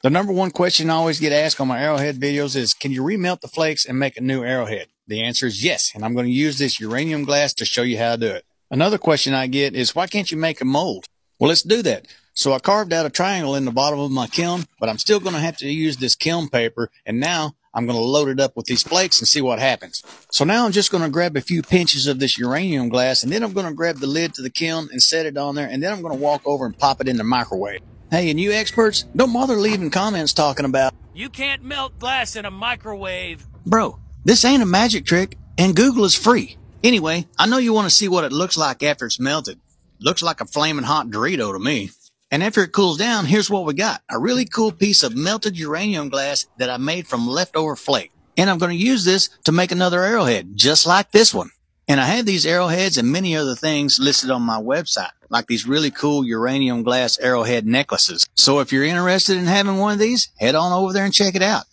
The number one question I always get asked on my arrowhead videos is, can you remelt the flakes and make a new arrowhead? The answer is yes. And I'm going to use this uranium glass to show you how to do it. Another question I get is, why can't you make a mold? Well, let's do that. So I carved out a triangle in the bottom of my kiln, but I'm still going to have to use this kiln paper. And now I'm going to load it up with these flakes and see what happens. So now I'm just going to grab a few pinches of this uranium glass and then I'm going to grab the lid to the kiln and set it on there. And then I'm going to walk over and pop it in the microwave. Hey, and you experts, don't bother leaving comments talking about, You can't melt glass in a microwave. bro, this ain't a magic trick and Google is free. Anyway, I know you want to see what it looks like after it's melted. Looks like a flaming hot Dorito to me. And after it cools down, here's what we got. A really cool piece of melted uranium glass that I made from leftover flake. And I'm going to use this to make another arrowhead, just like this one. And I have these arrowheads and many other things listed on my website, like these really cool uranium glass arrowhead necklaces. So if you're interested in having one of these, head on over there and check it out.